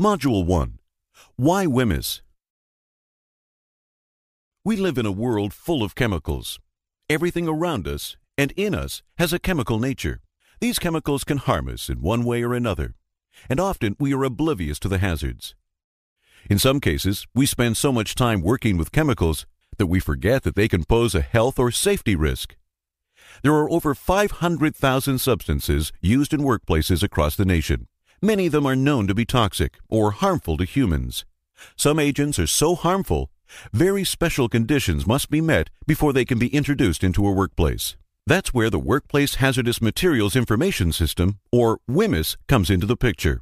Module 1 Why WHMIS? We live in a world full of chemicals. Everything around us and in us has a chemical nature. These chemicals can harm us in one way or another, and often we are oblivious to the hazards. In some cases, we spend so much time working with chemicals that we forget that they can pose a health or safety risk. There are over 500,000 substances used in workplaces across the nation. Many of them are known to be toxic or harmful to humans. Some agents are so harmful, very special conditions must be met before they can be introduced into a workplace. That's where the Workplace Hazardous Materials Information System, or WHMIS, comes into the picture.